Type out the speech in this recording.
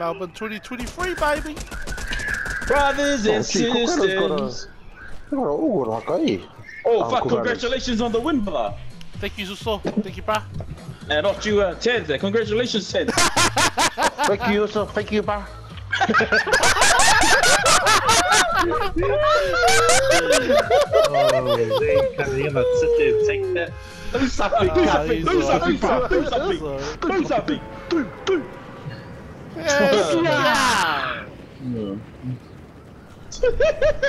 Melbourne 2023, baby. Brothers and Sì, quello ancora... sisters. Quello uguale, ok. Oh, Oh, fuck, congratulations. congratulations on the win, brother. Thank you, Suso. Thank you, bro. And off you, uh, Ted. there. Congratulations, Ted. Thank you, so thank you, ba. Oh, they kind of gonna sit there and take that. Do something, do something, he's do alright. something, bro. Do He's something, alright. do something. Do, do. Yeah.